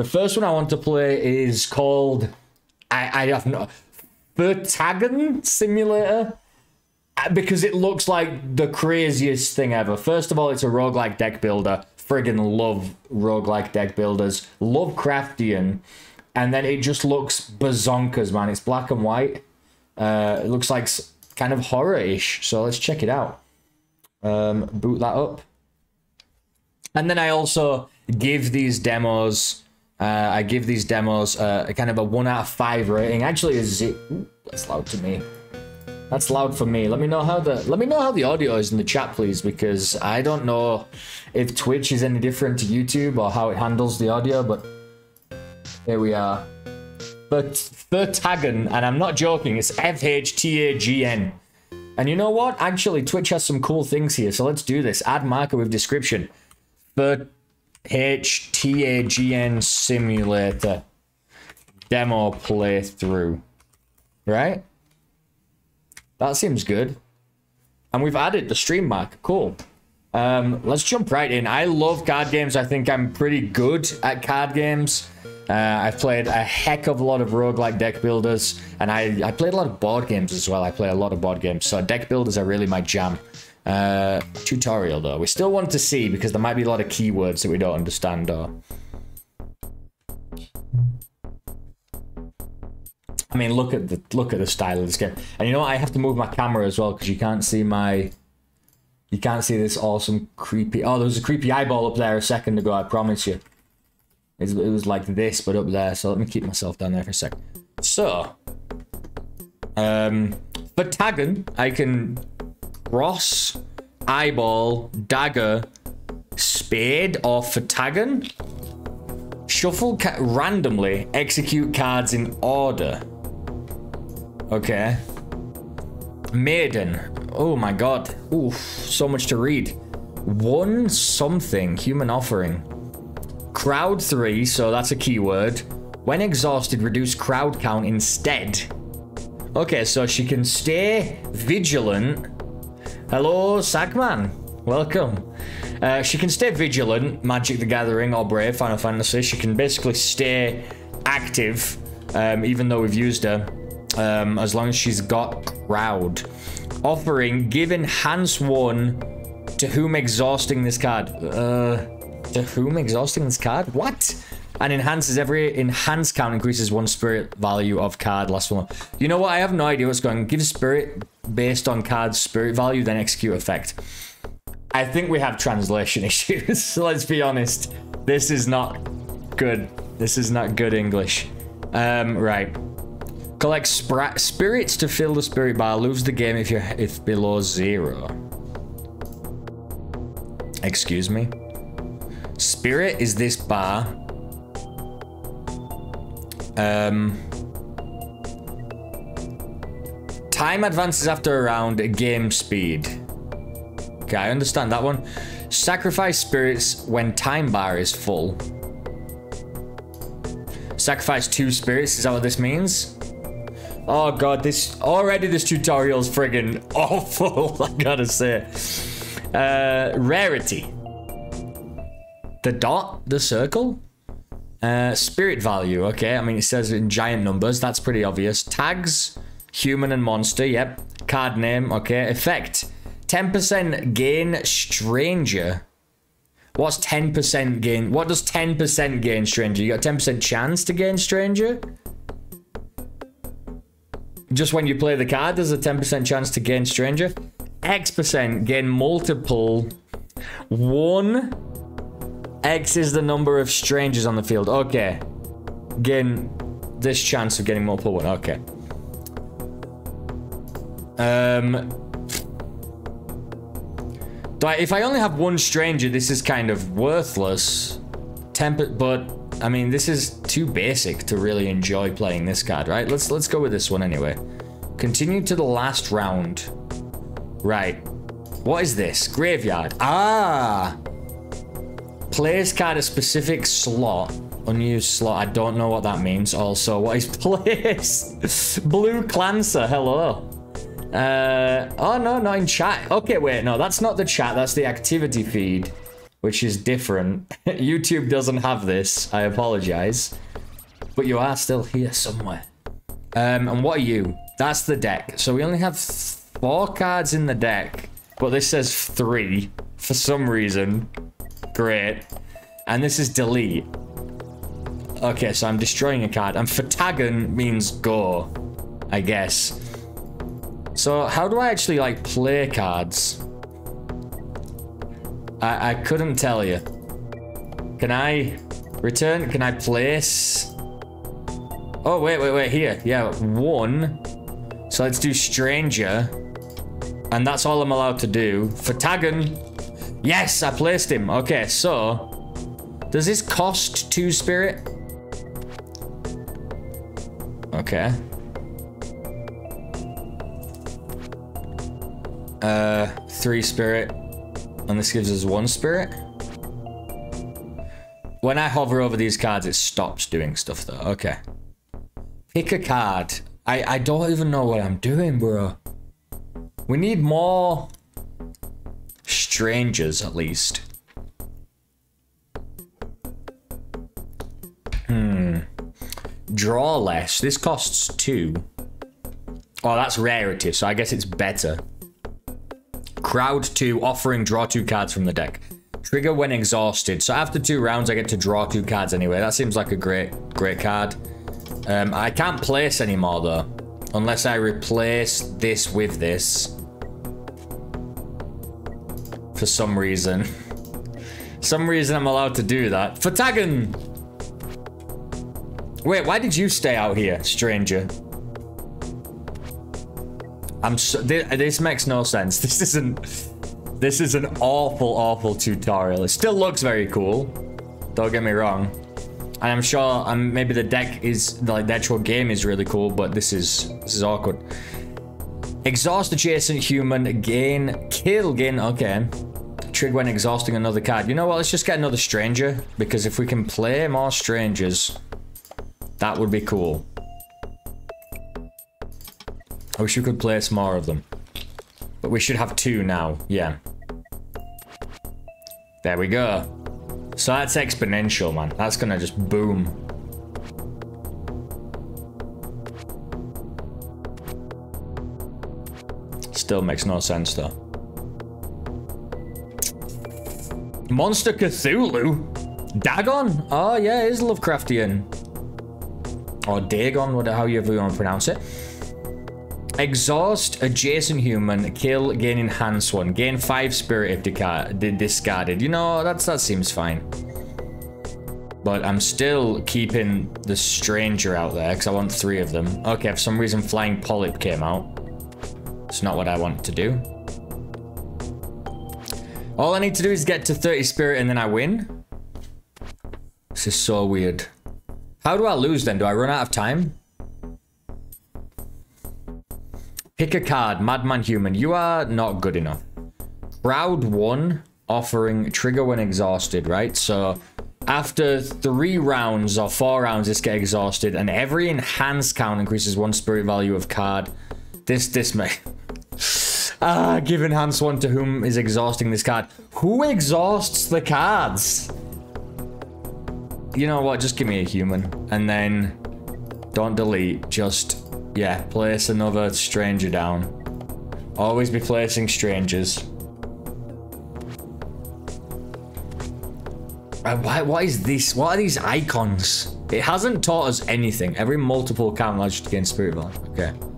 The first one I want to play is called I, I have no Fhtagn Simulator Uh, because it looks like the craziest thing ever. First of all, it's a roguelike deck builder. Friggin' love roguelike deck builders. Lovecraftian. And then it just looks bazonkers, man. It's black and white. Uh, it looks like kind of horror-ish. So let's check it out. Um, boot that up. And then I also give these demos, uh, I give these demos uh, a kind of a one out of five rating. Actually, is it? Ooh, that's loud to me. That's loud for me. Let me know how the let me know how the audio is in the chat, please, because I don't know if Twitch is any different to YouTube or how it handles the audio. But here we are. But Fhtagn, and I'm not joking. It's F H T A G N. And you know what? Actually, Twitch has some cool things here. So let's do this. Add marker with description. But Fhtagn simulator demo playthrough. Right? That seems good. And we've added the stream mark. Cool. Um, let's jump right in. I love card games. I think I'm pretty good at card games. Uh, I've played a heck of a lot of roguelike deck builders, and I, I played a lot of board games as well. I play a lot of board games, so deck builders are really my jam. Uh, tutorial though, we still want to see because there might be a lot of keywords that we don't understand. Or I mean, look at the look at the style of this game, and you know what? I have to move my camera as well because you can't see my you can't see this awesome creepy. Oh, there was a creepy eyeball up there a second ago. I promise you. It was like this, but up there. So let me keep myself down there for a sec. So, um, for tagging, I can cross, eyeball, dagger, spade, or for tagging. Shuffle randomly, execute cards in order. Okay. Maiden. Oh my god. Oof, so much to read. One something, human offering. Crowd 3, so that's a keyword. When exhausted, reduce crowd count instead. Okay, so she can stay vigilant. Hello, Sagman. Welcome. Uh, she can stay vigilant, Magic the Gathering or Brave, Final Fantasy. She can basically stay active, um, even though we've used her, um, as long as she's got crowd. Offering, give enhance one to whom exhausting this card. Uh, to whom exhausting this card? What? And enhances every enhance count increases one spirit value of card last one. You know what? I have no idea what's going on. Give spirit based on card spirit value, then execute effect. I think we have translation issues. Let's be honest. This is not good. This is not good English. Um, right. Collect spirits to fill the spirit bar. Lose the game if you're if below zero. Excuse me. Spirit is this bar. Um. Time advances after a round. Game speed. Okay, I understand that one. Sacrifice spirits when time bar is full. Sacrifice two spirits. Is that what this means? Oh god, this already this tutorial's friggin' awful. I gotta say. Uh, rarity. The dot, the circle. Uh, spirit value. Okay, I mean it says in giant numbers. That's pretty obvious. Tags, human and monster. Yep. Card name. Okay. Effect. 10% gain stranger. What's 10% gain? What does 10% gain stranger? You got 10% chance to gain stranger? Just when you play the card, there's a 10% chance to gain stranger. X percent gain multiple. One. X is the number of strangers on the field. Okay. Gain this chance of getting multiple one. Okay. Um. If I only have one stranger, this is kind of worthless. Temper, but I mean, this is too basic to really enjoy playing this card, right? Let's let's go with this one anyway. Continue to the last round. Right. What is this? Graveyard. Ah. Players card a specific slot. Unused slot. I don't know what that means. Also, what is place? Blue Clancer. Hello. Uh, oh no, not in chat. Okay, wait, no, that's not the chat. That's the activity feed. which is different. YouTube doesn't have this. I apologize. But you are still here somewhere. Um, and what are you? That's the deck. So we only have four cards in the deck. But this says three for some reason. Great. And this is delete. Okay, so I'm destroying a card. And Fhtagn means go, I guess. So how do I actually like play cards? I, I couldn't tell you. Can I return? Can I place? Oh, wait, wait, wait, here. Yeah, one. So let's do stranger. And that's all I'm allowed to do. Fhtagn. Yes, I placed him. Okay, so does this cost two spirit? Okay. Uh, three spirit. And this gives us one spirit. When I hover over these cards, it stops doing stuff though. Okay. Pick a card. I, I don't even know what I'm doing, bro. We need more strangers, at least. Hmm. Draw less. This costs two. Oh, that's rarity, so I guess it's better. Crowd 2, offering draw two cards from the deck. Trigger when exhausted. So after two rounds, I get to draw two cards anyway. That seems like a great, great card. Um, I can't place anymore, though. Unless I replace this with this. For some reason. some reason I'm allowed to do that. Fhtagn! Wait, why did you stay out here, stranger? I'm so, this, this makes no sense. This isn't, this is an awful, awful tutorial. It still looks very cool. Don't get me wrong. And I'm sure um, maybe the deck is, like the actual game is really cool, but this is, this is awkward. Exhaust adjacent human, gain, kill, gain, okay. Trigger when exhausting another card. You know what, let's just get another stranger, because if we can play more strangers, that would be cool. I wish we could place more of them. But we should have two now, yeah. There we go. So that's exponential, man. That's gonna just boom. Still makes no sense, though. Monster Cthulhu? Dagon? Oh, yeah, it is Lovecraftian. Or Dagon, whatever, however you want to pronounce it. Exhaust adjacent human, kill, gain enhance one. Gain five spirit if discarded. You know, that's that seems fine. But I'm still keeping the stranger out there because I want three of them. Okay, for some reason flying polyp came out. It's not what I want to do. All I need to do is get to 30 spirit and then I win. This is so weird. How do I lose then? Do I run out of time? Pick a card, Madman Human. You are not good enough. Crowd 1, offering trigger when exhausted, right? So after three rounds or four rounds, this get exhausted, and every enhanced count increases one spirit value of card. This, this may... ah, give enhanced one to whom is exhausting this card. Who exhausts the cards? You know what, just give me a human. And then don't delete, just yeah, place another stranger down. Always be placing strangers. Uh, why, what is this? What are these icons? It hasn't taught us anything. Every multiple count to gain spirit value. Okay.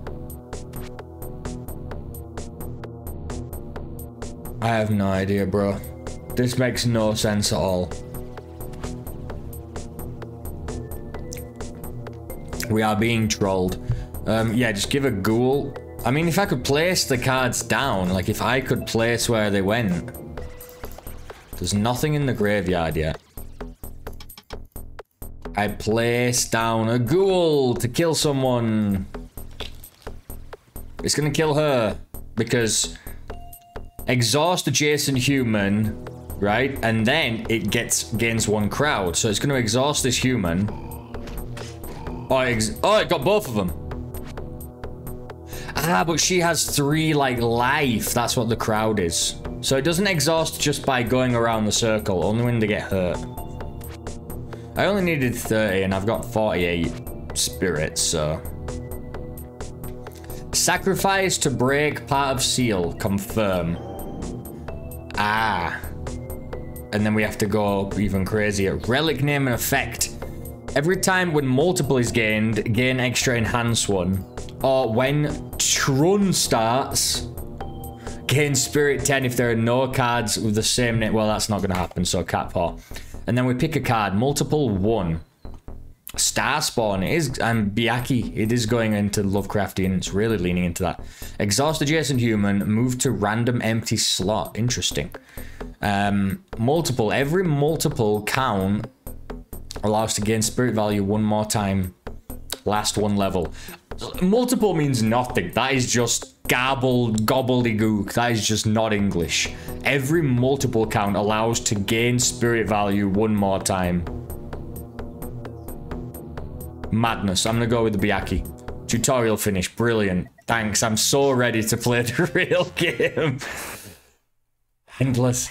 I have no idea, bro. This makes no sense at all. We are being trolled. Um, yeah, just give a ghoul. I mean, if I could place the cards down, like if I could place where they went. There's nothing in the graveyard yet. I place down a ghoul to kill someone. It's gonna kill her because exhaust adjacent human, right? And then it gets gains one crowd. So it's gonna exhaust this human. Oh, oh, it got both of them. Ah, but she has three, like, life. That's what the crowd is. So it doesn't exhaust just by going around the circle, only when they get hurt. I only needed 30 and I've got 48 spirits, so... Sacrifice to break part of seal. Confirm. Ah. And then we have to go even crazier. Relic name and effect. Every time when multiple is gained, gain extra enhance one. Or when Trun starts, gain spirit 10 if there are no cards with the same name. Well, that's not going to happen, so cat paw. And then we pick a card, multiple one. Star Spawn is and Byakhee. It is going into Lovecraftian. It's really leaning into that. Exhaust adjacent human. Move to random empty slot. Interesting. Um, multiple. Every multiple count allows to gain spirit value one more time. Last one level. Multiple means nothing. That is just garbled gobbledygook. That is just not English. Every multiple count allows to gain spirit value one more time. Madness. I'm going to go with the Byakhee. Tutorial finish. Brilliant. Thanks. I'm so ready to play the real game. Endless.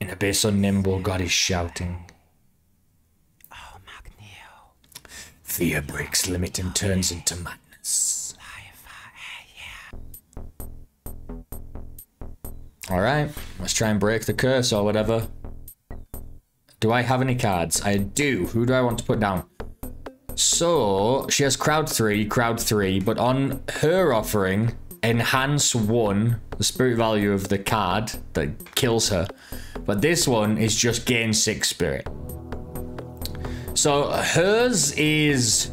In a base abyss nimble, God is shouting. Fear breaks limit and turns into madness. Alright, let's try and break the curse or whatever. Do I have any cards? I do. Who do I want to put down? So, she has crowd 3, crowd 3, but on her offering, enhance 1, the spirit value of the card that kills her. But this one is just gain 6 spirit. So, hers is...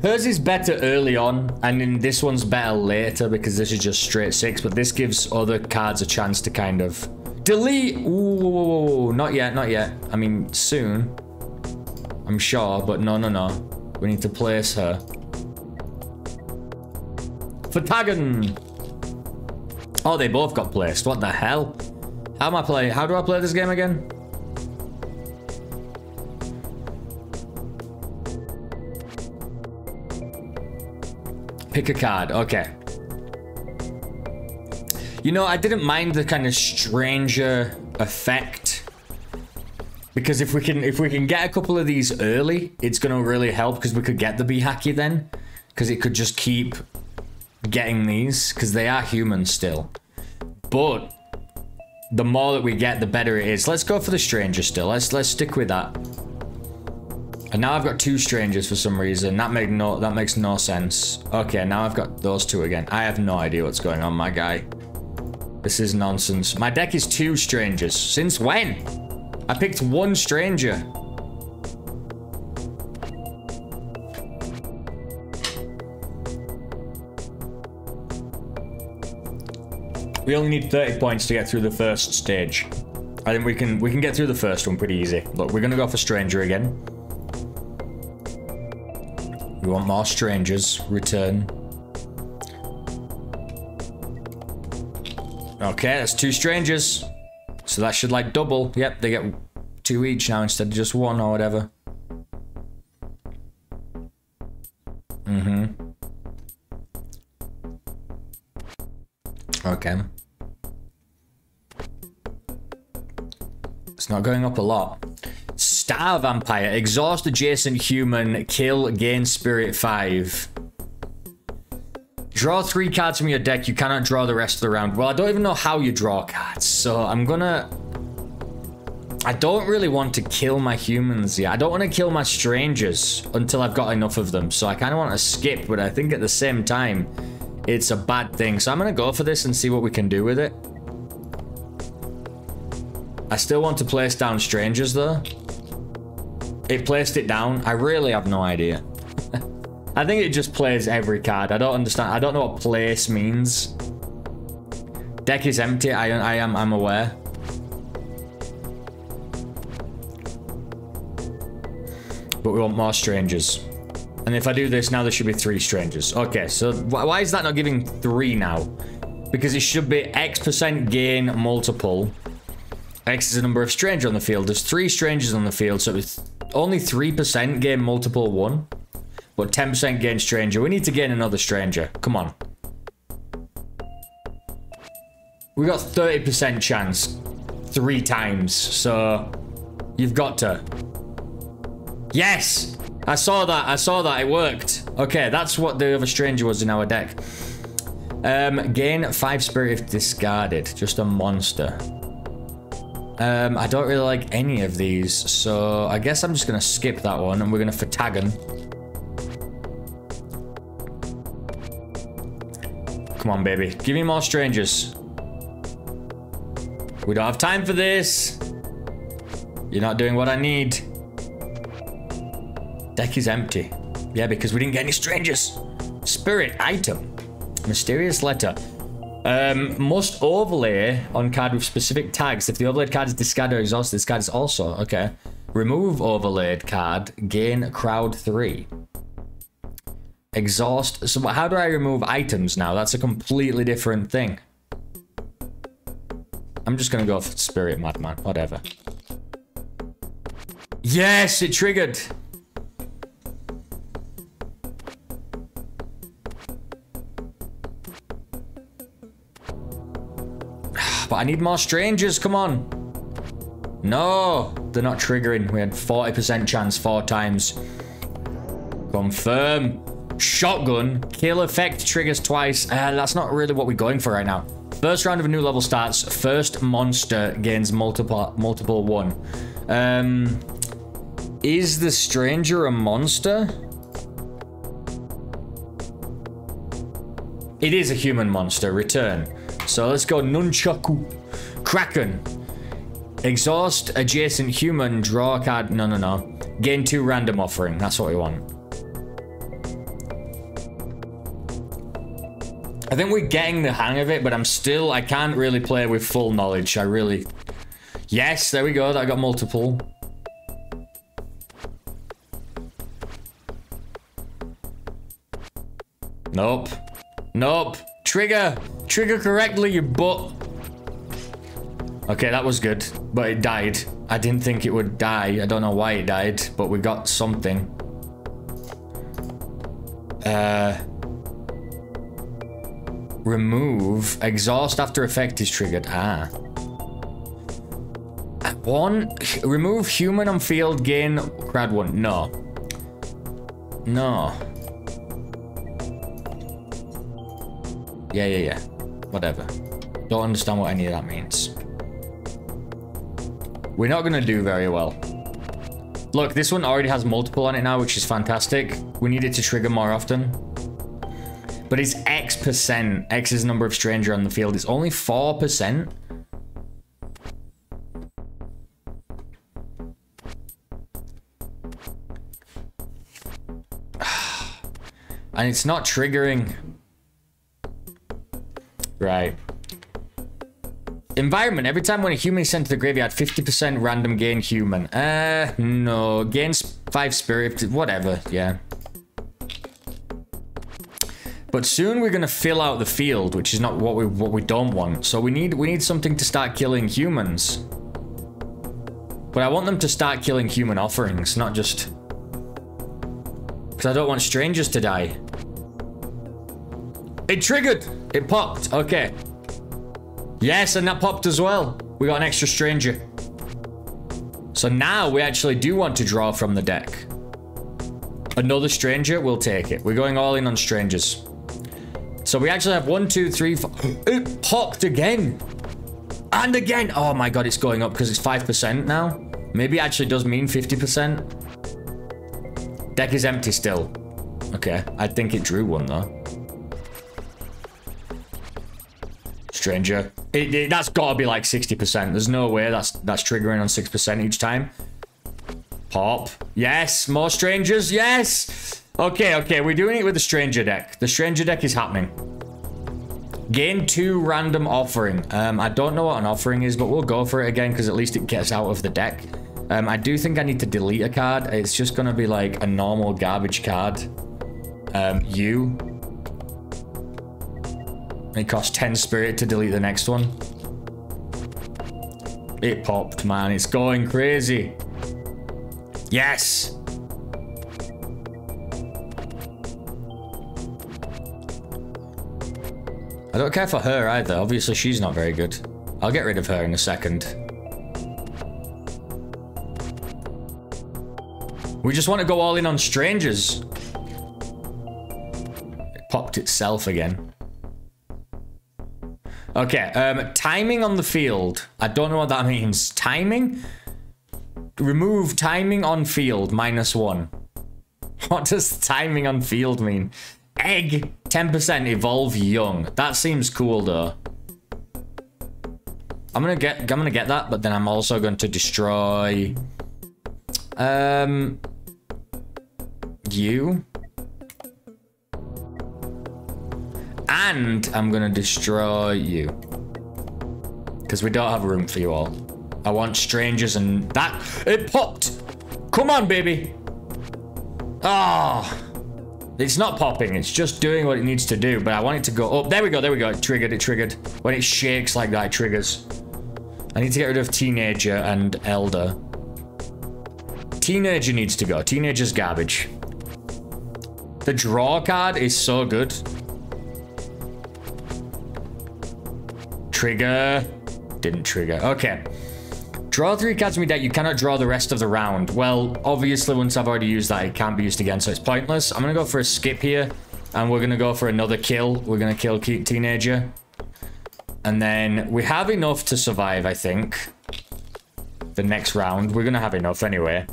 Hers is better early on, and then this one's better later because this is just straight 6, but this gives other cards a chance to kind of Delete. Ooh, not yet, not yet. I mean, soon. I'm sure, but no, no, no. We need to place her. Fhtagn. Oh, they both got placed. What the hell? How am I playing? How do I play this game again? Pick a card. Okay. You know, I didn't mind the kind of stranger effect. Because if we can if we can get a couple of these early, it's gonna really help because we could get the Byakhee then. Because it could just keep getting these, because they are human still. But the more that we get, the better it is. Let's go for the stranger still. Let's let's stick with that. And now I've got two strangers for some reason. That make no that makes no sense. Okay, now I've got those two again. I have no idea what's going on, my guy. This is nonsense. My deck is two strangers. Since when? I picked one stranger. We only need 30 points to get through the first stage. I think we can we can get through the first one pretty easy. Look, we're gonna go for stranger again. We want more strangers. Return. Okay, that's two strangers. So that should like double. Yep, they get two each now instead of just one or whatever. Mm-hmm. Okay. It's not going up a lot. Star Vampire. Exhaust adjacent human. Kill. Gain spirit 5. Draw three cards from your deck. You cannot draw the rest of the round. Well, I don't even know how you draw cards. So I'm gonna... I don't really want to kill my humans yet. I don't want to kill my strangers until I've got enough of them. So I kind of want to skip, but I think at the same time, it's a bad thing. So I'm going to go for this and see what we can do with it. I still want to place down strangers, though. It placed it down. I really have no idea. I think it just plays every card. I don't understand. I don't know what place means. Deck is empty. I, I am I'm aware. But we want more strangers. And if I do this now, there should be three strangers. Okay, so why is that not giving three now? Because it should be X percent gain multiple. X is the number of strangers on the field. There's three strangers on the field, so it's only 3% gain multiple one. But 10% gain stranger. We need to gain another stranger. Come on. We got 30% chance. Three times. So, you've got to. Yes! I saw that. I saw that. It worked. Okay, that's what the other stranger was in our deck. Um, gain five spirit if discarded. Just a monster. Um, I don't really like any of these, so I guess I'm just gonna skip that one and we're gonna Fhtagn. Come on, baby. Give me more strangers. We don't have time for this. You're not doing what I need. Deck is empty. Yeah, because we didn't get any strangers. Spirit item. Mysterious letter. Um, must overlay on card with specific tags. If the overlaid card is discarded or exhausted, this card is also, okay. Remove overlaid card, gain crowd 3. Exhaust. So how do I remove items now? That's a completely different thing. I'm just gonna go for Spirit Madman, whatever. Yes, it triggered. But I need more strangers, come on. No, they're not triggering. We had 40% chance four times. Confirm. Shotgun. Kill effect triggers twice. Uh, that's not really what we're going for right now. First round of a new level starts. First monster gains multiple multiple one. Um, is the stranger a monster? It is a human monster. Return. So let's go Nunchaku. Kraken. Exhaust adjacent human. Draw a card. No, no, no. Gain two random offering. That's what we want. I think we're getting the hang of it, but I'm still... I can't really play with full knowledge. I really... Yes, there we go. That got multiple. Nope. Nope. Trigger! Trigger correctly, you butt. Okay, that was good, but it died. I didn't think it would die. I don't know why it died, but we got something. Uh... Remove. Exhaust after effect is triggered. Ah. One. Remove human on field, gain crowd one. No. No. Yeah, yeah, yeah. Whatever. Don't understand what any of that means. We're not going to do very well. Look, this one already has multiple on it now, which is fantastic. We need it to trigger more often. But it's X percent. X is the number of stranger on the field. It's only 4%. and it's not triggering. Right. Environment. Every time when a human is sent to the graveyard, 50% random gain human. Uh, no. Gains 5 spirit. Whatever. Yeah. But soon we're going to fill out the field, which is not what we what we don't want. So we need we need something to start killing humans. But I want them to start killing human offerings, not just... Because I don't want strangers to die. It triggered! It popped. Okay. Yes, and that popped as well. We got an extra stranger. So now we actually do want to draw from the deck. Another stranger, we'll take it. We're going all in on strangers. So we actually have one, two, three, four. It popped again. And again. Oh my god, it's going up because it's 5% now. Maybe it actually does mean 50%. Deck is empty still. Okay, I think it drew one though. Stranger. It, it, that's got to be like 60%. There's no way that's that's triggering on 6% each time. Pop. Yes. More strangers. Yes. Okay, okay. We're doing it with the stranger deck. The stranger deck is happening. Gain two random offering. Um, I don't know what an offering is, but we'll go for it again because at least it gets out of the deck. Um, I do think I need to delete a card. It's just going to be like a normal garbage card. Um, you. It costs 10 spirit to delete the next one. It popped, man. It's going crazy. Yes. Don't care for her either. Obviously, she's not very good. I'll get rid of her in a second. We just want to go all in on strangers. It popped itself again. Okay, um, timing on the field. I don't know what that means. Timing? Remove timing on field, minus one. What does timing on field mean? Egg, 10% evolve young. That seems cool though. I'm gonna get I'm gonna get that, but then I'm also going to destroy um you. And I'm gonna destroy you. Because we don't have room for you all. I want strangers and that it popped! Come on, baby! Ah! Oh. It's not popping, it's just doing what it needs to do, but I want it to go up. There we go, there we go. It triggered, it triggered. When it shakes like that, it triggers. I need to get rid of Teenager and Elder. Teenager needs to go. Teenager's garbage. The draw card is so good. Trigger. Didn't trigger. Okay. Draw three cards from your deck. You cannot draw the rest of the round. Well, obviously, once I've already used that, it can't be used again, so it's pointless. I'm going to go for a skip here, and we're going to go for another kill. We're going to kill Teenager. And then we have enough to survive, I think. The next round. We're going to have enough anyway.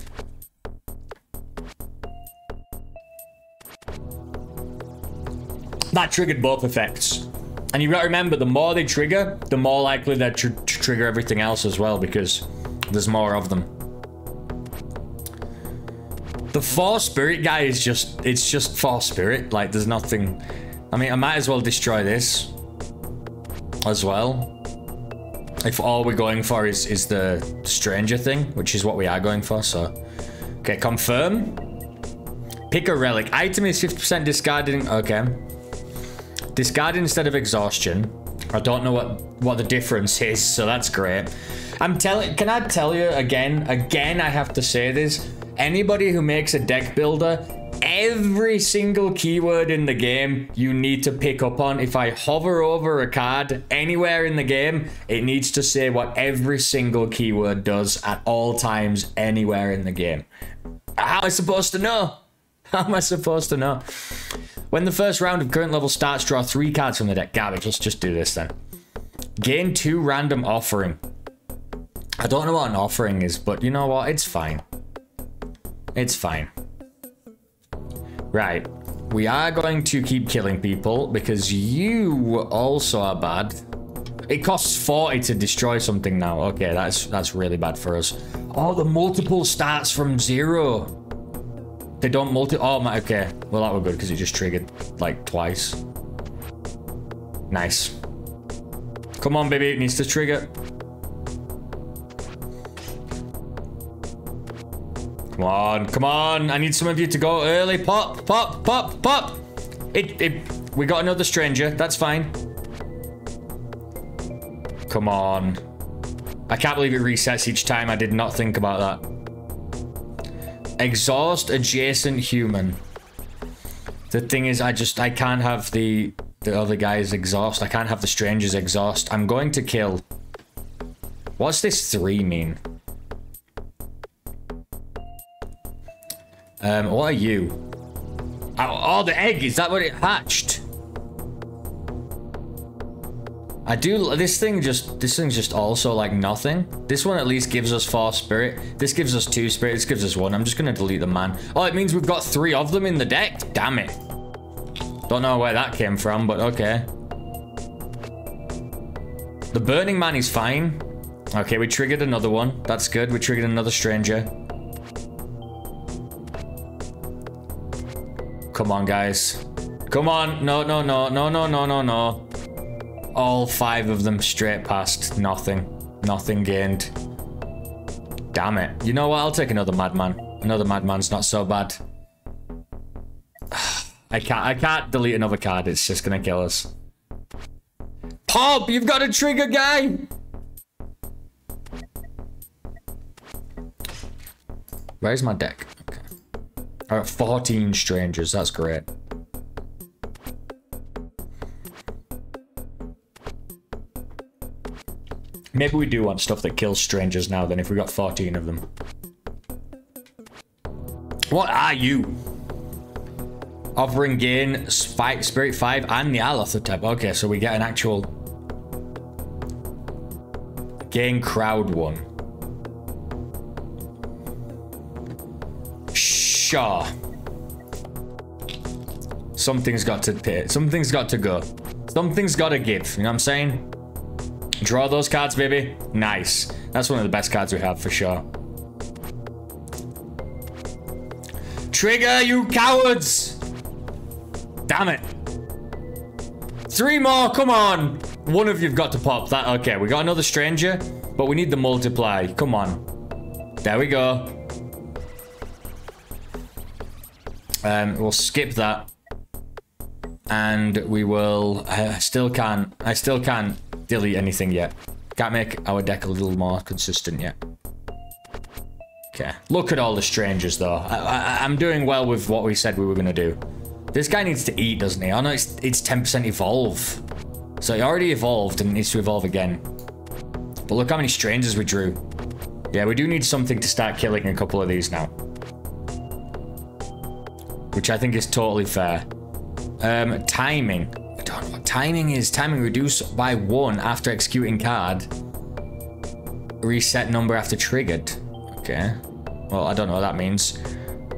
That triggered both effects. And you got to remember, the more they trigger, the more likely they tr trigger everything else as well, because there's more of them. The Force Spirit guy is just, it's just Force Spirit. Like, there's nothing... I mean, I might as well destroy this as well. If all we're going for is, is the Stranger thing, which is what we are going for, so... Okay, confirm. Pick a relic. Item is 50% discarding. Okay. Discarding instead of exhaustion. I don't know what, what the difference is, so that's great. I'm telling, can I tell you again, again, I have to say this. Anybody who makes a deck builder, every single keyword in the game you need to pick up on. If I hover over a card anywhere in the game, it needs to say what every single keyword does at all times, anywhere in the game. How am I supposed to know? How am I supposed to know? When the first round of current level starts, draw three cards from the deck. Garbage, let's just do this then. Gain two random offering. I don't know what an offering is, but you know what? It's fine. It's fine. Right. We are going to keep killing people because you also are bad. It costs 40 to destroy something now. Okay, that's that's really bad for us. Oh, the multiple starts from zero. They don't multi- oh my, okay. Well, that was good because it just triggered like twice. Nice. Come on, baby, it needs to trigger. Come on, come on. I need some of you to go early. Pop, pop, pop, pop. It, it, we got another stranger. That's fine. Come on. I can't believe it resets each time. I did not think about that. Exhaust adjacent human. The thing is, I just, I can't have the, the other guy's exhaust. I can't have the stranger's exhaust. I'm going to kill. What's this three mean? Um, what are you? Oh, oh, the egg, is that what it hatched? I do, this thing just, this thing's just also like nothing. This one at least gives us four spirit. This gives us two spirit, this gives us one. I'm just gonna delete the man. Oh, it means we've got three of them in the deck? Damn it. Don't know where that came from, but okay. The Burning Man is fine. Okay, we triggered another one. That's good. We triggered another stranger. Come on, guys. Come on. No, no, no, no, no, no, no, no. All five of them straight past. Nothing. Nothing gained. Damn it. You know what? I'll take another madman. Another madman's not so bad. I can't I can't delete another card. It's just gonna kill us. Pop, you've got a trigger guy! Where's my deck? Okay. Alright, 14 strangers. That's great. Maybe we do want stuff that kills strangers now then if we got 14 of them. What are you? Offering gain Spike Spirit 5 and the Aloth type. Okay, so we get an actual gain crowd one. Sure. Something's got to pay. Something's got to go. Something's got to give. You know what I'm saying? Draw those cards, baby. Nice. That's one of the best cards we have for sure. Trigger, you cowards! Damn it. Three more, come on. One of you've got to pop that. Okay, we got another stranger, but we need the multiply. Come on. There we go. Um, we'll skip that. And we will... I still can't... I still can't delete anything yet. Can't make our deck a little more consistent yet. Okay. Look at all the strangers, though. I, am doing well with what we said we were going to do. This guy needs to eat, doesn't he? Oh, no, it's 10% evolve. So he already evolved and needs to evolve again. But look how many strangers we drew. Yeah, we do need something to start killing a couple of these now. Which I think is totally fair. Um, timing. Timing is. Timing reduced by one after executing card. Reset number after triggered. Okay. Well, I don't know what that means.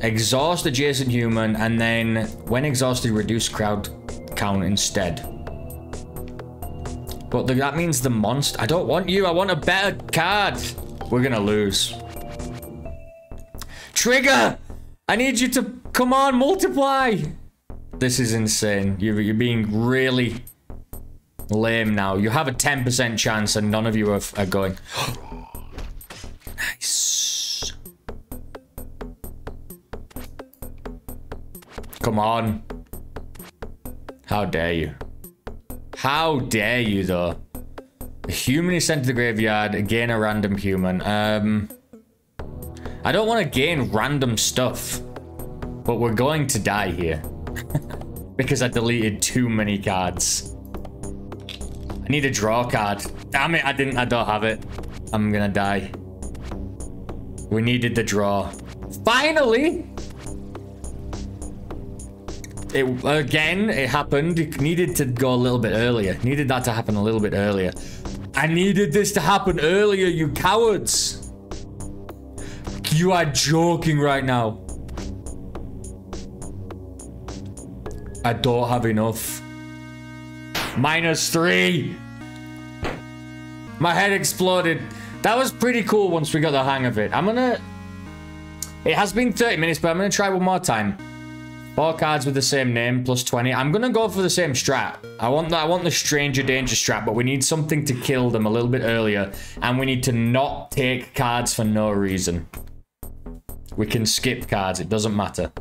Exhaust adjacent human, and then when exhausted, reduce crowd count instead. But the, that means the monster... I don't want you. I want a better card. We're going to lose. Trigger! I need you to... Come on, multiply! This is insane. You're, you're being really lame now. You have a 10% chance and none of you are, are going... Nice. Come on. How dare you? How dare you, though? A human is sent to the graveyard, gain a random human. Um, I don't want to gain random stuff, but we're going to die here. because I deleted too many cards. I need a draw card. Damn it, I didn't, I don't have it. I'm gonna die. We needed the draw. Finally! It again, it happened. It needed to go a little bit earlier. Needed that to happen a little bit earlier. I needed this to happen earlier, you cowards. You are joking right now. I don't have enough. Minus three. My head exploded. That was pretty cool once we got the hang of it. I'm gonna... It has been 30 minutes, but I'm gonna try one more time. Four cards with the same name, plus 20. I'm gonna go for the same strat. I want the, I want the Stranger Danger strat, but we need something to kill them a little bit earlier. And we need to not take cards for no reason. We can skip cards, it doesn't matter.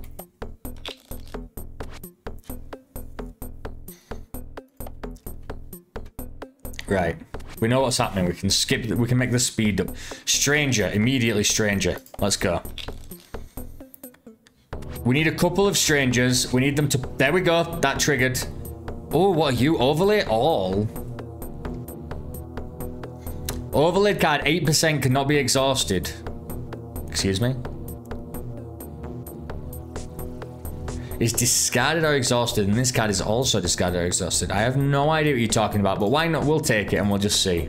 Right. We know what's happening. We can skip, we can make the speed up. Stranger, immediately stranger. Let's go. We need a couple of strangers. We need them to... There we go. That triggered. Oh, what are you? Overlay all? Overlay card, 8% cannot be exhausted. Excuse me? Is discarded or exhausted, and this card is also discarded or exhausted. I have no idea what you're talking about, but why not? We'll take it and we'll just see.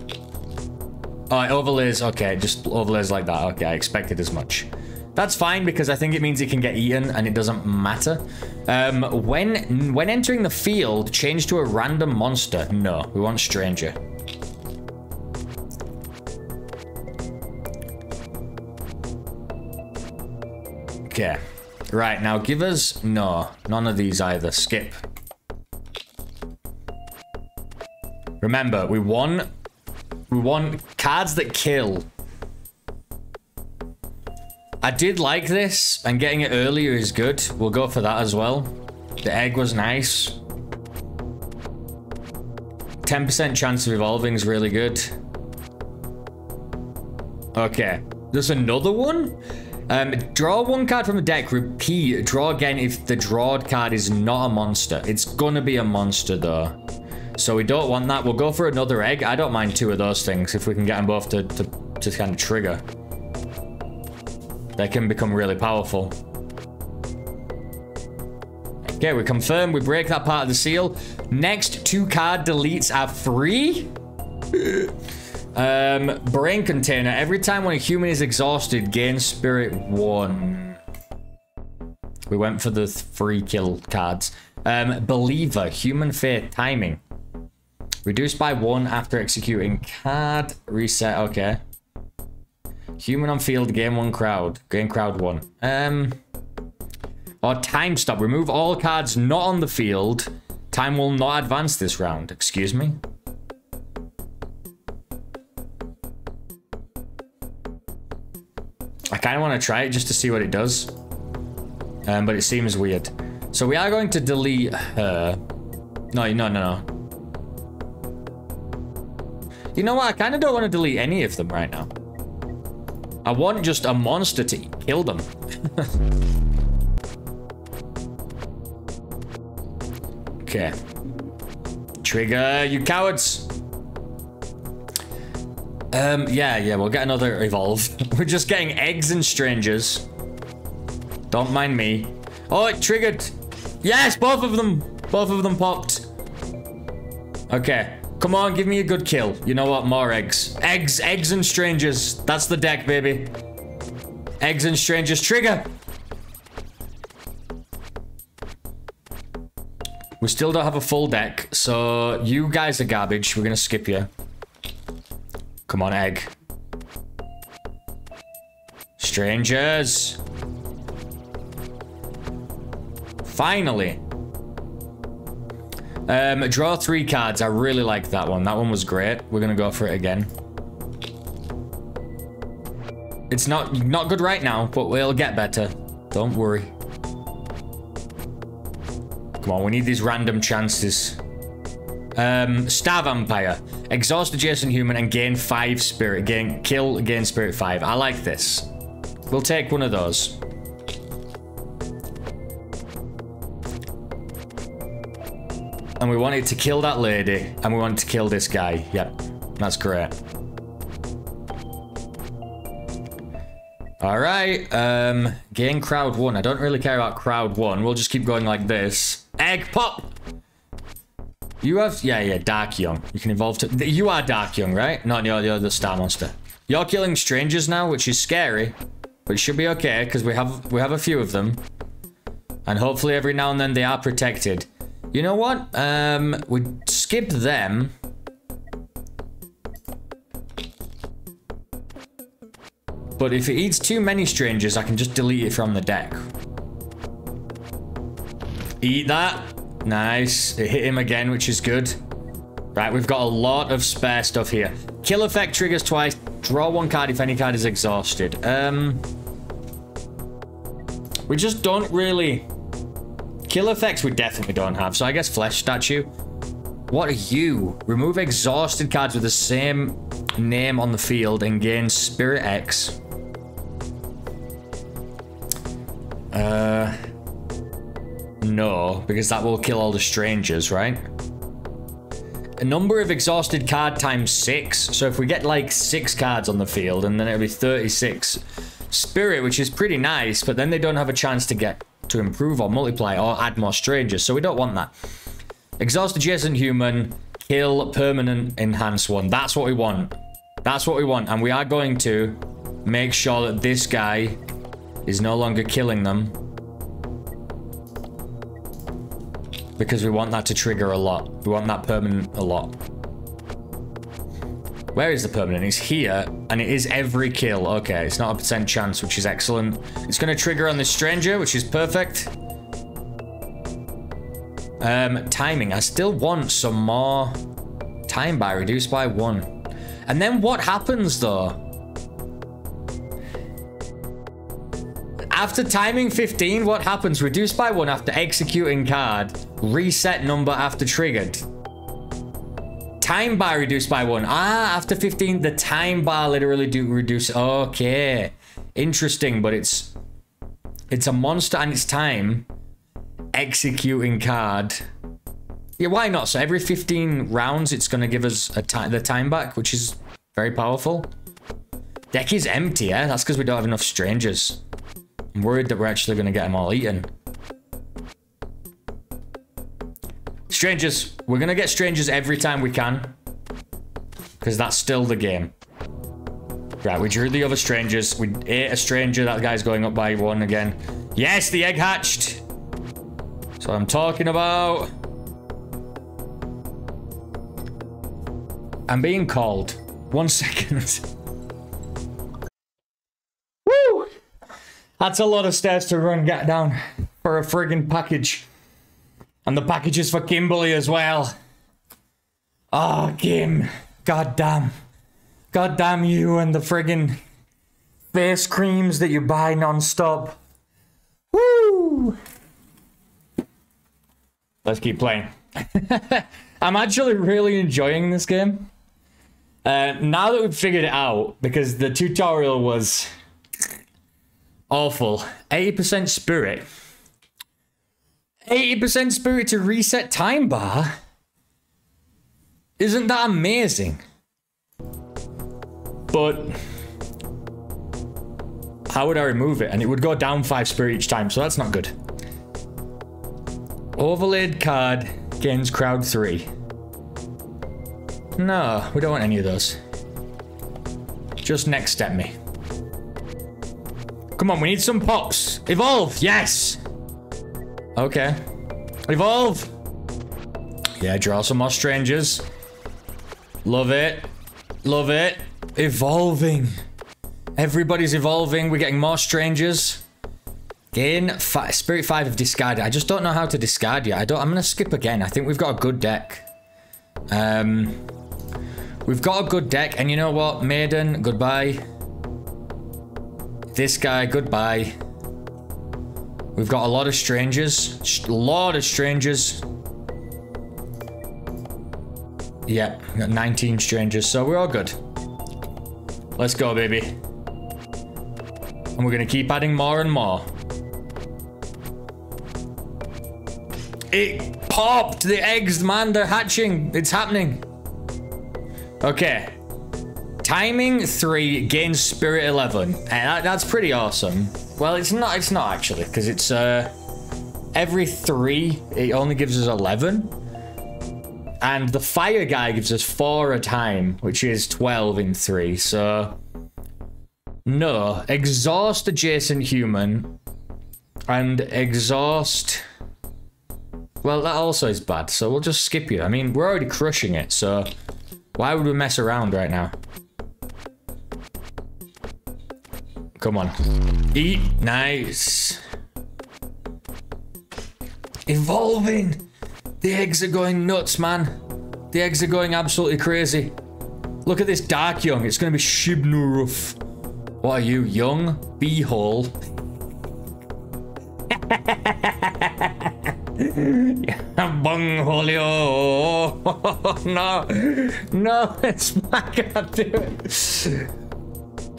Oh, it overlays. Okay, just overlays like that. Okay, I expected as much. That's fine because I think it means it can get eaten and it doesn't matter. Um, when, when entering the field, change to a random monster. No, we want stranger. Okay. Right, now give us... No, none of these either. Skip. Remember, we want... We want cards that kill. I did like this, and getting it earlier is good. We'll go for that as well. The egg was nice. 10% chance of evolving is really good. Okay, there's another one? Um, draw one card from the deck, repeat, draw again if the drawed card is not a monster. It's gonna be a monster though. So we don't want that. We'll go for another egg. I don't mind two of those things if we can get them both to, to, to kind of trigger. They can become really powerful. Okay, we confirm we break that part of the seal. Next two card deletes are free. um, brain container. Every time when a human is exhausted, gain spirit one. We went for the free kill cards. Um, believer, human faith, timing. Reduced by one after executing card. Reset, okay. Human on field, game one crowd. Gain crowd one. Um... Or time stop. Remove all cards not on the field. Time will not advance this round. Excuse me? Kind of want to try it just to see what it does. Um, but it seems weird. So we are going to delete her. No, no, no, no. You know what? I kind of don't want to delete any of them right now. I want just a monster to kill them. Okay. Trigger, you cowards. Um, yeah, yeah, we'll get another evolve. We're just getting eggs and strangers. Don't mind me. Oh, it triggered. Yes, both of them. Both of them popped. Okay. Come on, give me a good kill. You know what? More eggs. Eggs, eggs and strangers. That's the deck, baby. Eggs and strangers. Trigger. We still don't have a full deck, so you guys are garbage. We're going to skip you. Come on, egg. Strangers. Finally. Um, draw three cards. I really like that one. That one was great. We're going to go for it again. It's not, not good right now, but we'll get better. Don't worry. Come on, we need these random chances. Um, Star Vampire. Exhaust adjacent human and gain 5 spirit. Gain Kill, gain spirit 5. I like this. We'll take one of those. And we wanted to kill that lady. And we wanted to kill this guy. Yep. That's great. All right. Um, gain crowd one. I don't really care about crowd one. We'll just keep going like this. Egg pop! You have, yeah, yeah, Dark Young. You can evolve to, you are Dark Young, right? Not you're, the Star Monster. You're killing strangers now, which is scary, but it should be okay because we have we have a few of them, and hopefully every now and then they are protected. You know what? Um, we skip them. But if it eats too many strangers, I can just delete it from the deck. Eat that. Nice. It hit him again, which is good. Right, we've got a lot of spare stuff here. Kill effect triggers twice. Draw one card if any card is exhausted. Um, we just don't really... Kill effects we definitely don't have. So I guess Flesh Statue. What are you? Remove exhausted cards with the same name on the field and gain Spirit X. Uh... No, because that will kill all the strangers, right? A number of exhausted card times six. So if we get like six cards on the field, and then it'll be 36. Spirit, which is pretty nice, but then they don't have a chance to get to improve or multiply or add more strangers, so we don't want that. Exhaust adjacent human, kill permanent enhance one. That's what we want. That's what we want, and we are going to make sure that this guy is no longer killing them Because we want that to trigger a lot. We want that permanent a lot. Where is the permanent? It's here, and it is every kill. Okay, it's not a percent chance, which is excellent. It's going to trigger on the stranger, which is perfect. Um, timing. I still want some more time by reduced by one. And then what happens, though? After timing 15, what happens? Reduced by 1 after executing card. Reset number after triggered. Time bar reduced by 1. Ah, after 15, the time bar literally do reduce. Okay. Interesting, but it's... It's a monster and it's time. Executing card. Yeah, why not? So every 15 rounds, it's going to give us a time, the time back, which is very powerful. Deck is empty, yeah? That's because we don't have enough strangers. I'm worried that we're actually going to get them all eaten. Strangers. We're to get strangers every time we can. Because that's still the game. Right, we drew the other strangers. We ate a stranger. That guy's going up by one again. Yes, the egg hatched. That's what I'm talking about. I'm being called. One second. Woo! That's a lot of stairs to run get down for a friggin' package. And the package is for Kimberly as well. Ah, oh, Kim. God damn. God damn you and the friggin' face creams that you buy non-stop. Woo! Let's keep playing. I'm actually really enjoying this game. Uh, now that we've figured it out, because the tutorial was awful. 80% spirit. 80% spirit to reset time bar? Isn't that amazing? But how would I remove it? And it would go down 5 spirit each time, so that's not good. Overlaid card gains crowd 3. No, we don't want any of those. Just next step me. Come on, we need some pops. Evolve, yes! Okay. Evolve! Yeah, draw some more strangers. Love it. Love it. Evolving. Everybody's evolving. We're getting more strangers. Gain fi Spirit 5 of discarded. I just don't know how to discard yet. I don't. I'm going to skip again. I think we've got a good deck. Um, We've got a good deck. And you know what? Maiden, goodbye. This guy, goodbye. We've got a lot of strangers. A lot of strangers. Yeah, got 19 strangers, so we're all good. Let's go, baby. And we're gonna keep adding more and more. It popped! The eggs, man, they're hatching. It's happening. Okay. Timing 3 gains Spirit 11. And that, that's pretty awesome. Well, it's not, it's not actually, because it's, uh, every 3, it only gives us 11. And the fire guy gives us 4 a time, which is 12 in 3, so... No. Exhaust adjacent human. And exhaust... Well, that also is bad, so we'll just skip you. I mean, we're already crushing it, so... Why would we mess around right now? Come on. Eat. Nice. Evolving. The eggs are going nuts, man. The eggs are going absolutely crazy. Look at this dark young. It's going to be Shibnuruf. What are you, young? Beehole. Bungholio. no. No, it's not gonna do it.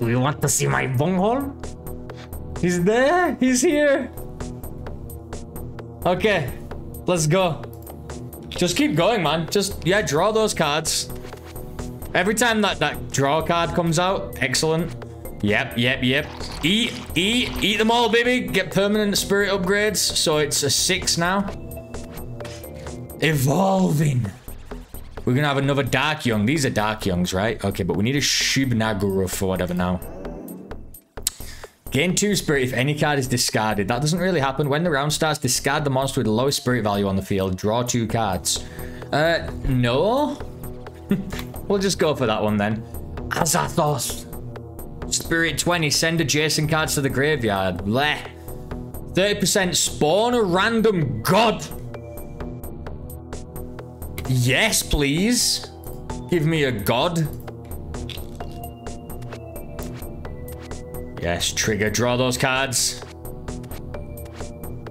Do you want to see my bunghole? He's there. He's here. Okay. Let's go. Just keep going, man. Just, yeah, draw those cards. Every time that, that draw card comes out, excellent. Yep, yep, yep. Eat, eat, eat them all, baby. Get permanent spirit upgrades. So it's a six now. Evolving. We're gonna have another Dark Young. These are Dark Youngs, right? Okay, but we need a Shibnaguru for whatever now. Gain 2 spirit if any card is discarded. That doesn't really happen. When the round starts, discard the monster with the lowest spirit value on the field. Draw 2 cards. Uh, no? we'll just go for that one then. Azathoth. Spirit 20. Send adjacent cards to the graveyard. Bleh. 30% spawn a random god. Yes, please. Give me a god. Yes, trigger. Draw those cards.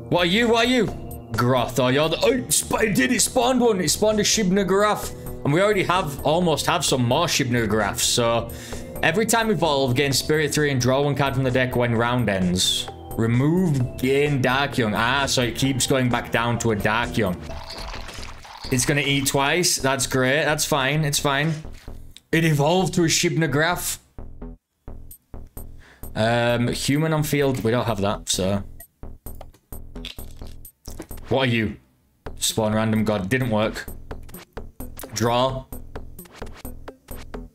What are you? What are you? Groth. Oh, you're the... Oh, it did. It spawned one. It spawned a Shibna Graph. And we already have... Almost have some more Shibna Graphs. So... Every time evolve, gain Spirit 3 and draw one card from the deck when round ends. Remove, gain Dark Young. Ah, so it keeps going back down to a Dark Young. It's gonna eat twice. That's great. That's fine. It's fine. It evolved to a Shibnograph. Um, human on field. We don't have that, so. What are you? Spawn random god. Didn't work. Draw.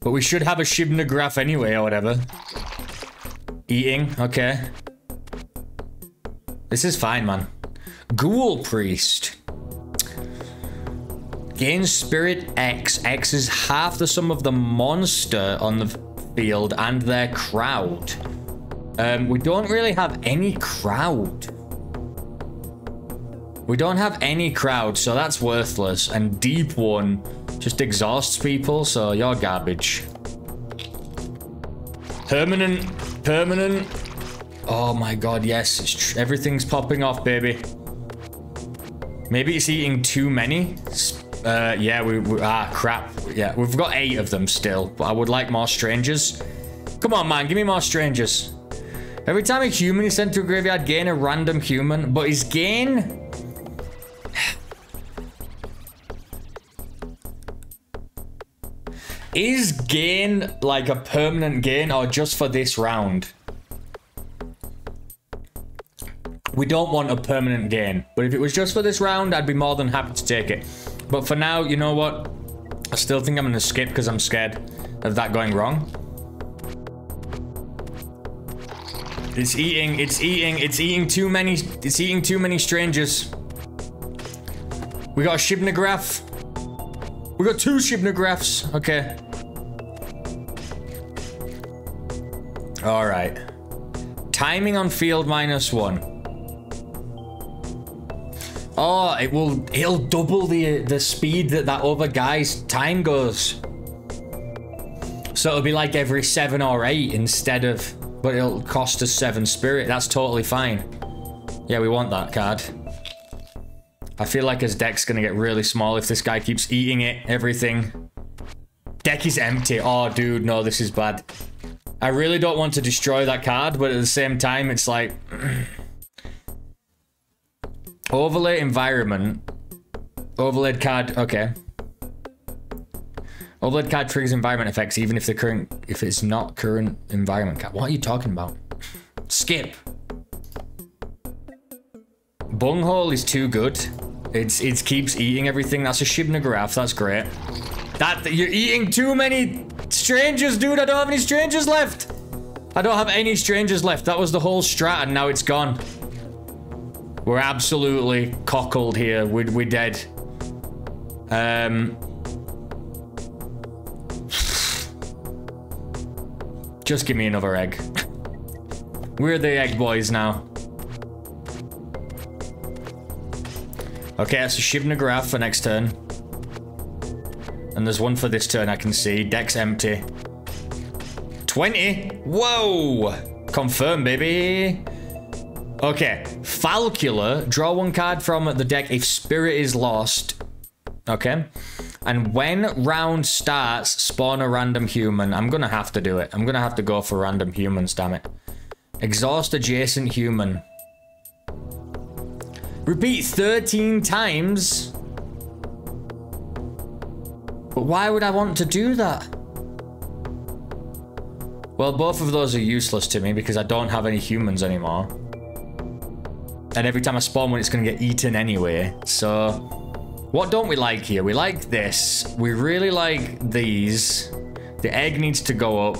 But we should have a Shibnograph anyway, or whatever. Eating. Okay. This is fine, man. Ghoul Priest. Gain Spirit X. X is half the sum of the monster on the field and their crowd. Um, we don't really have any crowd. We don't have any crowd, so that's worthless. And Deep One just exhausts people, so you're garbage. Permanent, permanent. Oh my god, yes. everything's popping off, baby. Maybe it's eating too many. Uh, yeah, we, we, ah, crap. Yeah, we've got eight of them still, but I would like more strangers. Come on, man, give me more strangers. Every time a human is sent to a graveyard, gain a random human, but his gain... is gain like a permanent gain or just for this round? We don't want a permanent gain, but if it was just for this round, I'd be more than happy to take it. But for now, you know what? I still think I'm going to skip because I'm scared of that going wrong. It's eating, it's eating, it's eating too many, it's eating too many strangers. We got a Shibnograph. We got two Shibnographs. Okay. All right. Timing on field minus one. Oh, it will, it'll double the, the speed that that other guy's time goes. So it'll be like every seven or eight instead of but it'll cost us seven spirit. That's totally fine. Yeah, we want that card. I feel like his deck's gonna get really small if this guy keeps eating it, everything. Deck is empty. Oh, dude, no, this is bad. I really don't want to destroy that card, but at the same time, it's like... Overlay environment. Overlaid card, okay. Overlaid card triggers environment effects even if the current if it's not current environment card. What are you talking about? Skip. Bunghole is too good. It's it keeps eating everything. That's a Shibnograph. That's great. That you're eating too many strangers, dude. I don't have any strangers left. I don't have any strangers left. That was the whole strat, and now it's gone. We're absolutely cockled here. We're, we're dead. Um, Just give me another egg. We're the egg boys now. Okay, that's a Shibnograph for next turn. And there's one for this turn I can see. Deck's empty. 20? Whoa! Confirm, baby. Okay. Falcula. Draw one card from the deck if Spirit is lost. Okay. And when round starts, spawn a random human. I'm gonna have to do it. I'm gonna have to go for random humans, damn it. Exhaust adjacent human. Repeat 13 times? But why would I want to do that? Well, both of those are useless to me because I don't have any humans anymore. And every time I spawn one, it's going to get eaten anyway. So, what don't we like here? We like this. We really like these. The egg needs to go up.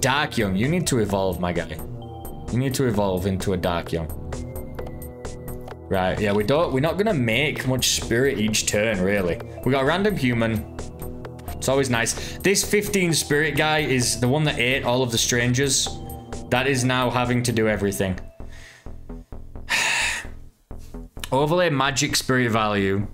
Dark Young, you need to evolve, my guy. You need to evolve into a Dark Young. Right, yeah, we don't, we're not gonna make much spirit each turn, really. We got a random human. It's always nice. This 15 spirit guy is the one that ate all of the strangers. That is now having to do everything. Overlay magic spirit value.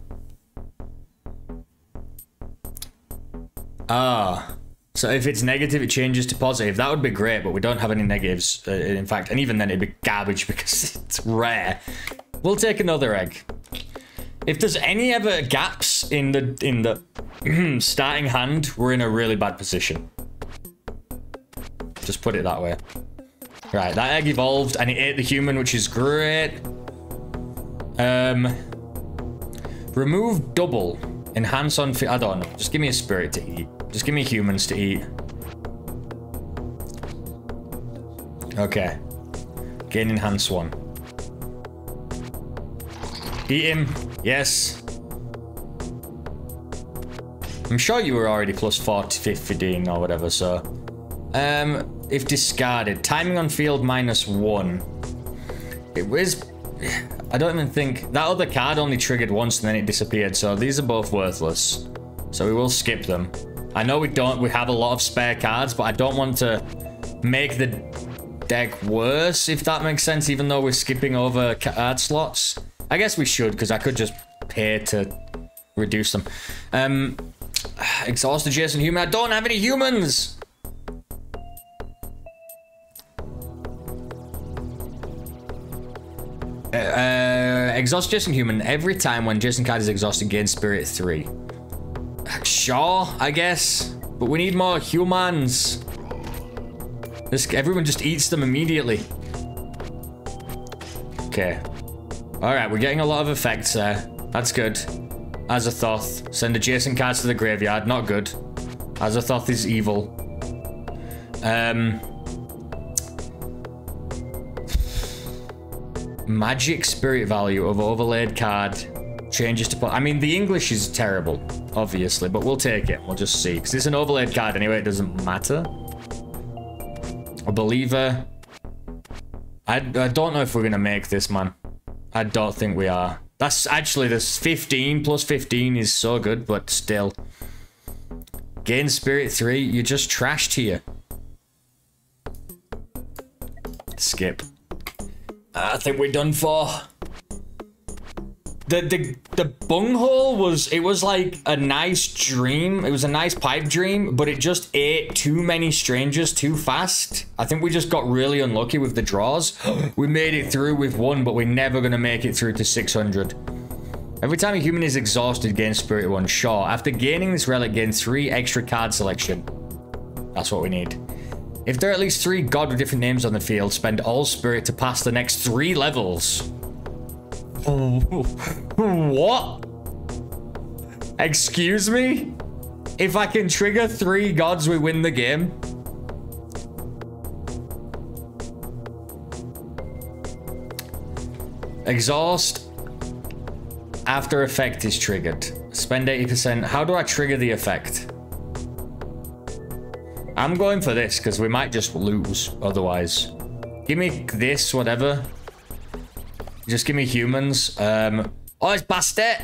Ah. So if it's negative, it changes to positive. That would be great, but we don't have any negatives. Uh, in fact, and even then it'd be garbage because it's rare. We'll take another egg. If there's any ever gaps in the in the starting hand, we're in a really bad position. Just put it that way. Right, that egg evolved and it ate the human, which is great. Um, Remove double. Enhance on... I don't know. Just give me a spirit to eat. Just give me humans to eat. Okay. Gain enhance one. Eat him. Yes. I'm sure you were already plus 40, 15 or whatever, so... Um, if discarded. Timing on field minus one. It was... I don't even think... That other card only triggered once and then it disappeared, so these are both worthless. So we will skip them. I know we don't... We have a lot of spare cards, but I don't want to make the deck worse, if that makes sense, even though we're skipping over card slots. I guess we should, because I could just pay to reduce them. Um, exhaust adjacent human. I don't have any humans! Uh, uh, exhaust adjacent Human. Every time when adjacent card is exhausted, gain Spirit 3. Sure, I guess. But we need more humans. This, everyone just eats them immediately. Okay. Alright, we're getting a lot of effects there. That's good. Azathoth. Send adjacent cards to the graveyard. Not good. Azathoth is evil. Um... Magic spirit value of overlaid card changes to... I mean, the English is terrible, obviously, but we'll take it. We'll just see. Because it's an overlaid card anyway. It doesn't matter. A believer. I, I don't know if we're going to make this, man. I don't think we are. That's actually, this 15 plus 15 is so good, but still. Gain Spirit 3, you're just trashed here. Skip. I think we're done for. The, the, the bunghole was, it was like a nice dream. It was a nice pipe dream, but it just ate too many strangers too fast. I think we just got really unlucky with the draws. we made it through with one, but we're never going to make it through to 600. Every time a human is exhausted, gain spirit one. Sure. After gaining this relic, gain three extra card selection. That's what we need. If there are at least three god with different names on the field, spend all spirit to pass the next three levels. what? Excuse me? If I can trigger three gods, we win the game. Exhaust. After effect is triggered. Spend 80%. How do I trigger the effect? I'm going for this because we might just lose otherwise. Give me this, whatever. Just give me humans. Um, oh, it's Bastet.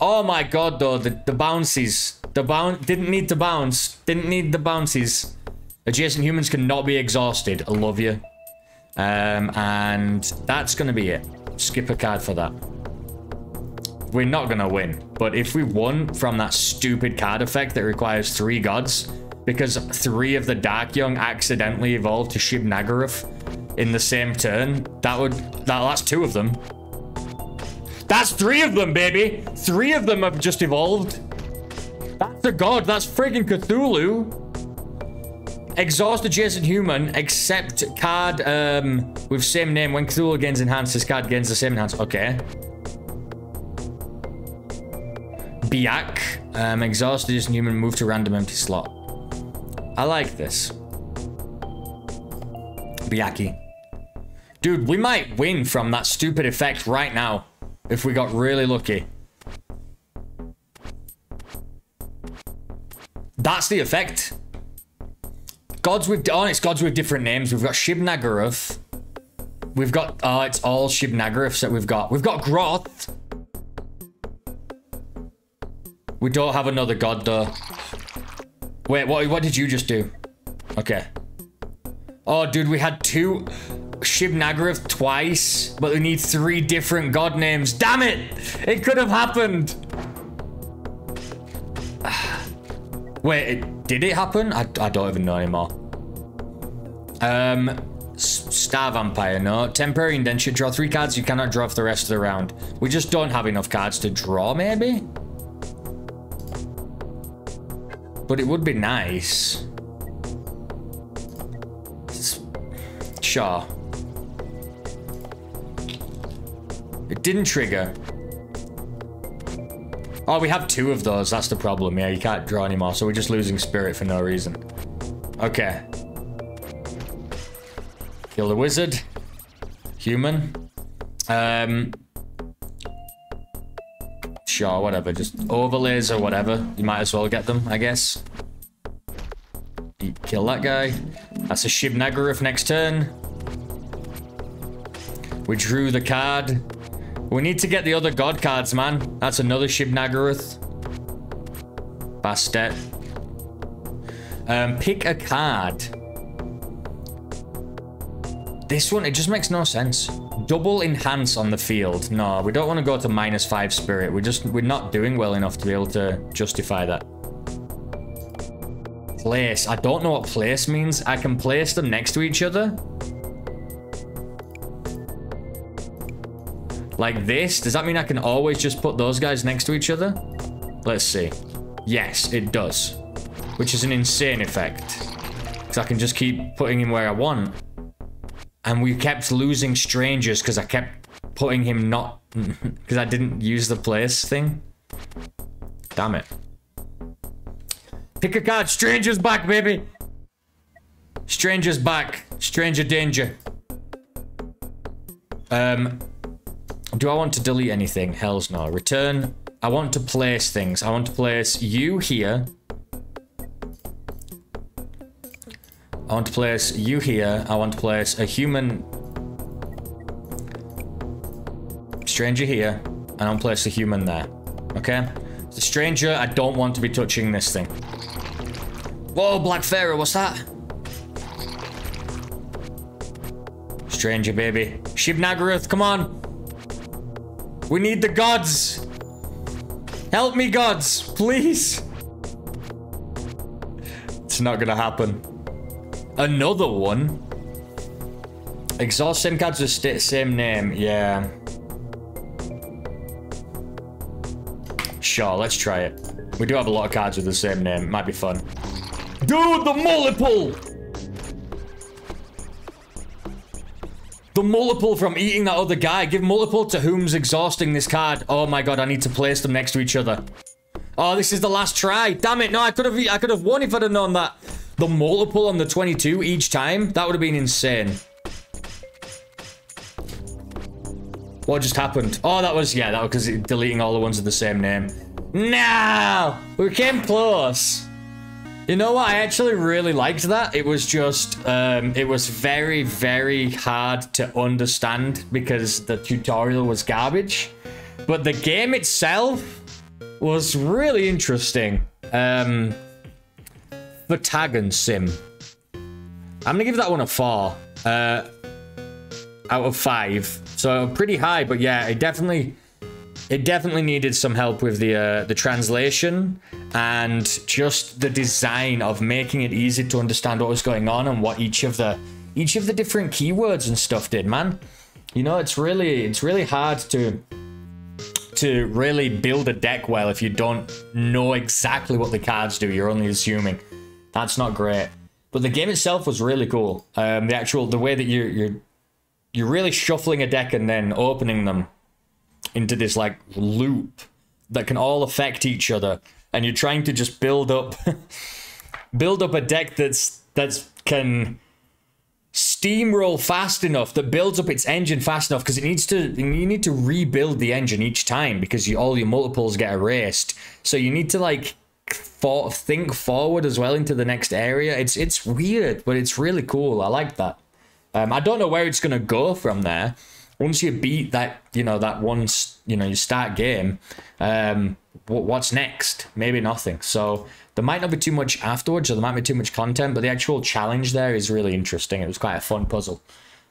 Oh my god, though. The, the bouncies. The bounce didn't need to bounce. Didn't need the bouncies. Adjacent humans cannot be exhausted. I love you. Um, and that's going to be it. Skip a card for that. We're not going to win. But if we won from that stupid card effect that requires three gods, because three of the Dark Young accidentally evolved to Shib Niggurath in the same turn, that would that, that's two of them. That's three of them, baby. Three of them have just evolved. That's a god. That's friggin' Cthulhu. Exhaust adjacent human, except card um, with same name. When Cthulhu gains enhanced, this card gains the same enhanced. Okay. Byakhee. Um, adjacent human, move to random empty slot. I like this. Byakhee. Dude, we might win from that stupid effect right now. If we got really lucky. That's the effect. Gods with... Oh, it's gods with different names. We've got Shib We've got... Oh, it's all Shib Nigguraths that we've got. We've got Groth. We don't have another god, though. Wait, what, what did you just do? Okay. Oh, dude, we had two Shib Niggurath twice, but we need three different god names. Damn it! It could have happened! Wait, did it happen? I, I don't even know anymore. Um, Star Vampire, no. Temporary Indenture, draw three cards you cannot draw for the rest of the round. We just don't have enough cards to draw, maybe? But it would be nice. Sure. It didn't trigger. Oh, we have two of those. That's the problem. Yeah, you can't draw anymore. So we're just losing spirit for no reason. Okay. Kill the wizard. Human. Um. Sure, whatever. Just overlays or whatever. You might as well get them, I guess. You Kill that guy. That's a Niggurath next turn. We drew the card. We need to get the other god cards, man. That's another Niggurath. Bastet. Um, pick a card. This one, it just makes no sense. Double enhance on the field. No, we don't want to go to minus five spirit. We're just, we're not doing well enough to be able to justify that. Place. I don't know what place means. I can place them next to each other. Like this? Does that mean I can always just put those guys next to each other? Let's see. Yes, it does. Which is an insane effect. Because I can just keep putting him where I want. And we kept losing strangers because I kept putting him not... Because I didn't use the place thing. Damn it. Pick a card. Stranger's back, baby. Stranger's back. Stranger danger. Um, do I want to delete anything? Hell's no. Return. I want to place things. I want to place you here. I want to place you here. I want to place a human stranger here. And I want to place a human there. Okay? The stranger, I don't want to be touching this thing. Whoa, Black Pharaoh, what's that? Stranger, baby. Shib Niggurath, come on. We need the gods. Help me, gods, please. It's not gonna happen. Another one? Exhaust same cards with same name, yeah. Sure, let's try it. We do have a lot of cards with the same name. Might be fun. Dude, the multiple! The multiple from eating that other guy. Give multiple to whom's exhausting this card. Oh my god, I need to place them next to each other. Oh, this is the last try. Damn it. No, I could have I could have won if I'd have known that. The multiple on the 22 each time. That would have been insane. What just happened? Oh, that was, yeah, that was because deleting all the ones with the same name. No! We came close. You know what? I actually really liked that. It was just, um, it was very, very hard to understand because the tutorial was garbage. But the game itself was really interesting. Um, Fhtagn Sim. I'm going to give that one a 4 uh, out of 5. So pretty high, but yeah, it definitely it definitely needed some help with the uh, the translation and just the design of making it easy to understand what was going on and what each of the each of the different keywords and stuff did man you know it's really it's really hard to to really build a deck well if you don't know exactly what the cards do you're only assuming that's not great. But the game itself was really cool. Um the actual the way that you you're you're really shuffling a deck and then opening them into this like loop that can all affect each other. And you're trying to just build up build up a deck that's that's can steamroll fast enough that builds up its engine fast enough because it needs to you need to rebuild the engine each time because you, all your multiples get erased. So you need to like for, think forward as well into the next area it's it's weird but it's really cool i like that um, i don't know where it's going to go from there once you beat that, you know, that once, you know, you start game, um, what's next? Maybe nothing. So there might not be too much afterwards, or there might be too much content, but the actual challenge there is really interesting. It was quite a fun puzzle.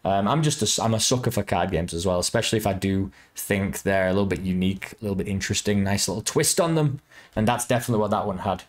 Um, I'm just a, I'm a sucker for card games as well, especially if I do think they're a little bit unique, a little bit interesting, nice little twist on them, and that's definitely what that one had.